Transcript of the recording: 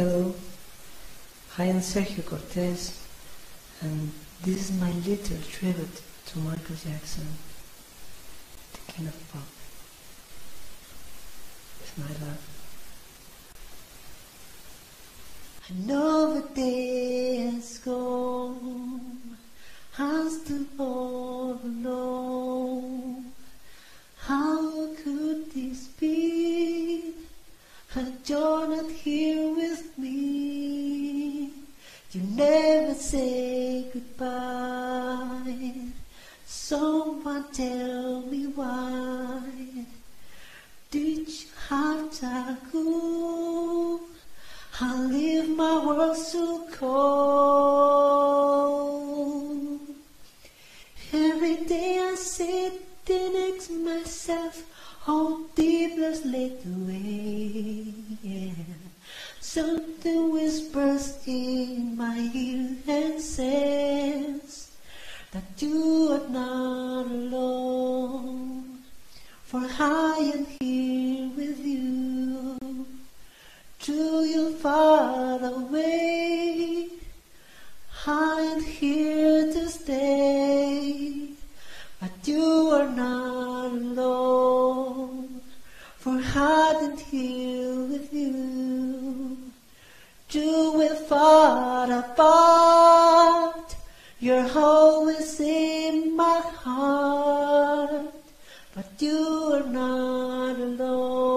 Hello, I am Sergio Cortes, and this is my little tribute to Michael Jackson, the king of pop. With my love. The day has gone, I'm still all alone. You're not here with me. You never say goodbye. Someone tell me why. Did you have to go? I leave my world so cold. Every day I sit and ask myself, how deep has laid away. Something whispers in my ear and says that you are not alone. For I am here with you. True, you're far away. I am here to stay. But you are not alone, for hardened here with you. Do with far apart, you're always in my heart, but you are not alone.